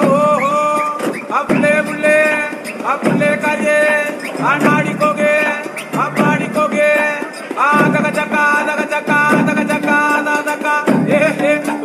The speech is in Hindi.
हो, अपने बुले, अपने करे अनाड़ी को गे, अपाड़ी को गे, आ, दगा चका दगा चका दगा चका, दगा ए ए